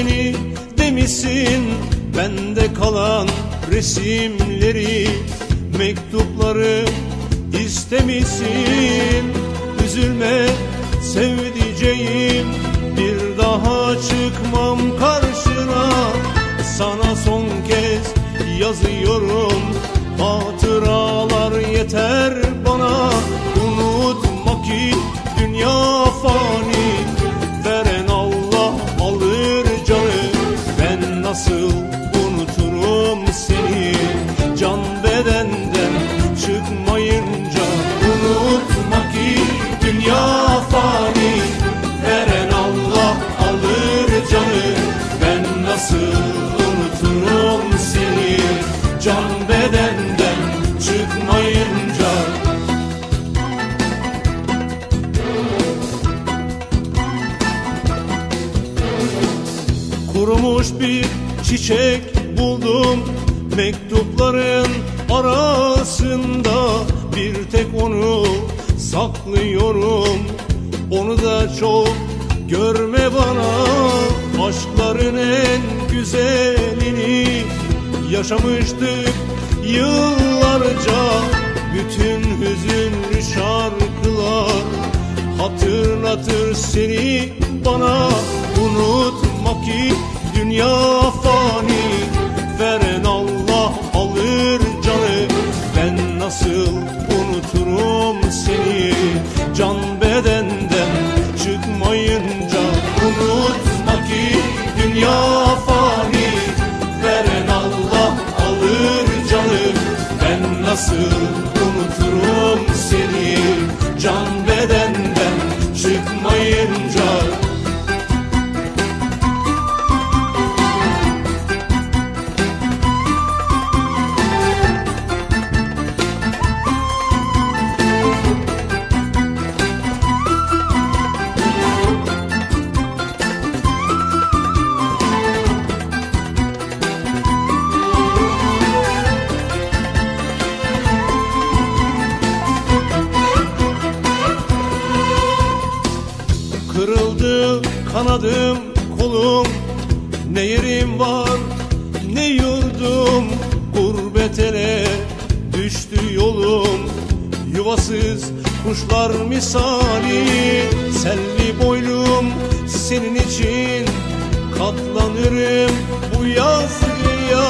beni demişsin. Bende kalan resimleri Mektupları istemişsin. Üzülme sevdiceğim Bir daha çıkmam karşına. Sana son kez yazıyorum Hatıralar yeter. Ben Kurumuş bir çiçek buldum Mektupların arasında. Bir tek onu saklıyorum Onu da çok görme bana. Aşkların en güzelini Yaşamıştık yıllarca. Bütün hüzünlü şarkılar Hatırlatır seni bana. Unutma ki dünya fani. Veren Allah alır canı Ben nasıl unuturum seni? Can bedenden çıkmayınca Unutma ki dünya fani. Veren Allah alır canı Ben nasıl unuturum seni? Can bedenden Kırıldı kanadım kolum. Ne yerim var ne yurdum. Gurbet ele düştü yolum. Yuvasız kuşlar misali Selvi boylum. Senin için Katlanırım bu yazgıya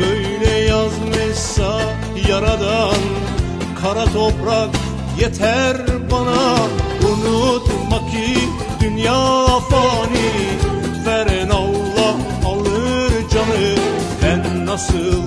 Böyle yazmışsa yaradan Kara toprak yeter bana Unutma ki dünya fani. Veren Allah alır canı. Ben nasıl